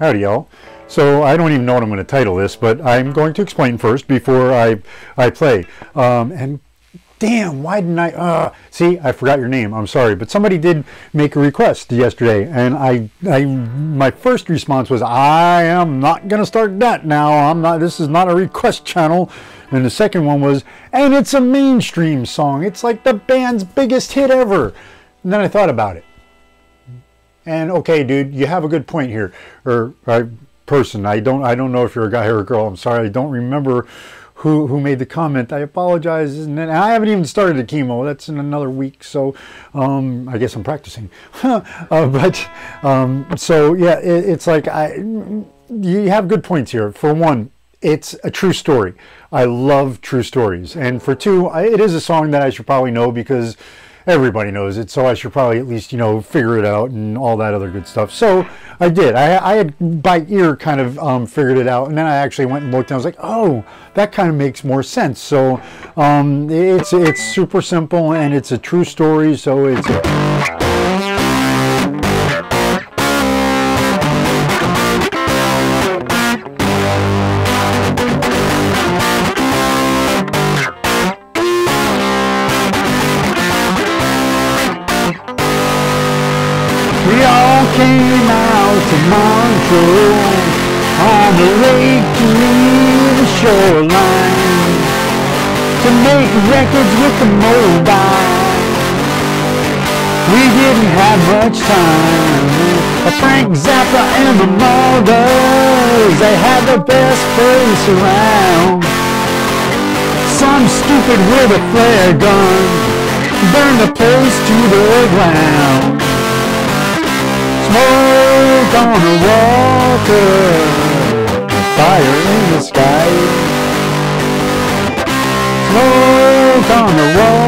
Howdy, y'all. So I don't even know what I'm going to title this, but I'm going to explain first before I I play. Um, and damn, why didn't I? Uh, see, I forgot your name. I'm sorry, but somebody did make a request yesterday, and I, I, my first response was, I am not going to start that now. I'm not. This is not a request channel. And the second one was, and it's a mainstream song. It's like the band's biggest hit ever. And then I thought about it. And okay, dude, you have a good point here, or uh, person. I don't, I don't know if you're a guy or a girl. I'm sorry, I don't remember who who made the comment. I apologize, and I haven't even started the chemo. That's in another week, so um, I guess I'm practicing. uh, but um, so yeah, it, it's like I, you have good points here. For one, it's a true story. I love true stories, and for two, I, it is a song that I should probably know because everybody knows it, so I should probably at least, you know, figure it out and all that other good stuff. So I did. I, I had by ear kind of um, figured it out, and then I actually went and looked and I was like, oh, that kind of makes more sense. So um, it's, it's super simple and it's a true story, so it's... came out to Montreux on the lake to the shoreline to make records with the mobile. We didn't have much time. Frank Zappa and the Mothers, they had the best place around. Some stupid with a flare gun burned the place to the ground. Smoke on the water, fire in the sky. Smoke on the water.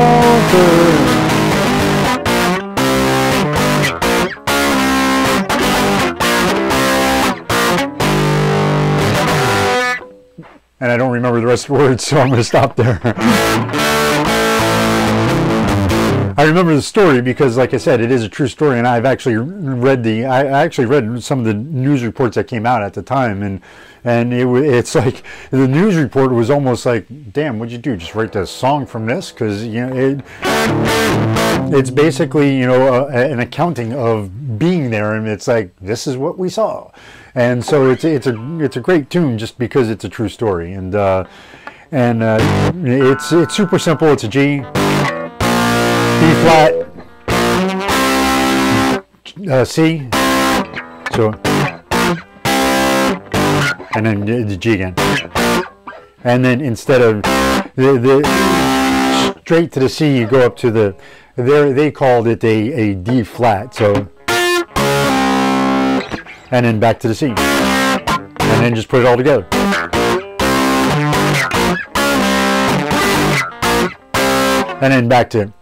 And I don't remember the rest of the words, so I'm going to stop there. I remember the story because, like I said, it is a true story, and I've actually read the. I actually read some of the news reports that came out at the time, and and it, it's like the news report was almost like, "Damn, what'd you do? Just write the song from this?" Because you know, it, it's basically you know a, an accounting of being there, and it's like this is what we saw, and so it's it's a it's a great tune just because it's a true story, and uh, and uh, it's it's super simple. It's a G. B flat, uh, C, so, and then the G again. And then instead of the, the straight to the C, you go up to the, there they called it a, a D flat, so, and then back to the C. And then just put it all together. And then back to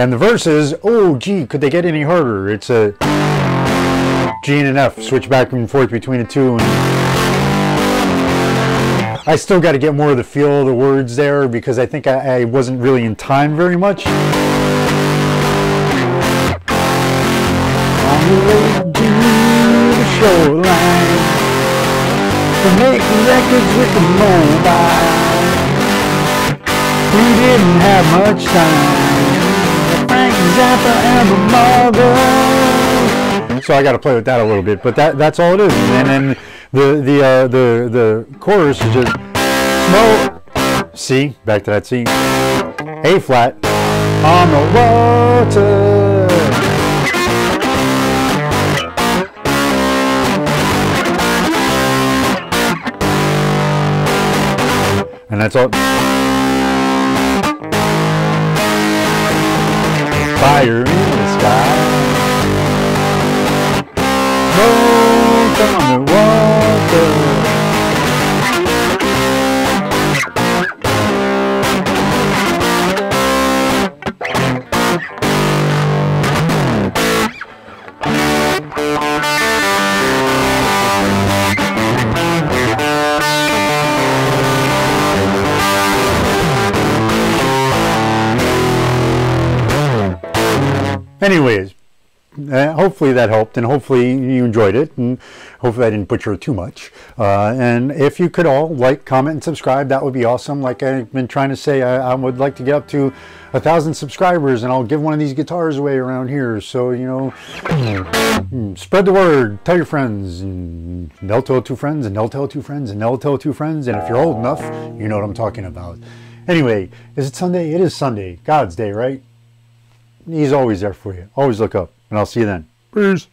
and the verse is, oh, gee, could they get any harder? It's a G and an F, switch back and forth between the two. And I still got to get more of the feel of the words there because I think I, I wasn't really in time very much. To make records with the mobile. We didn't have much time. So I got to play with that a little bit, but that that's all it is. And then the the uh, the the chorus is just smoke. C, back to that C. A flat on the water. And that's all. Fire Anyways, uh, hopefully that helped, and hopefully you enjoyed it, and hopefully I didn't butcher too much. Uh, and if you could all like, comment, and subscribe, that would be awesome. Like I've been trying to say, I, I would like to get up to a thousand subscribers, and I'll give one of these guitars away around here. So you know, hmm, spread the word, tell your friends, and they'll tell two friends, and they'll tell two friends, and they'll tell two friends. And if you're old enough, you know what I'm talking about. Anyway, is it Sunday? It is Sunday, God's day, right? He's always there for you. Always look up, and I'll see you then. Peace.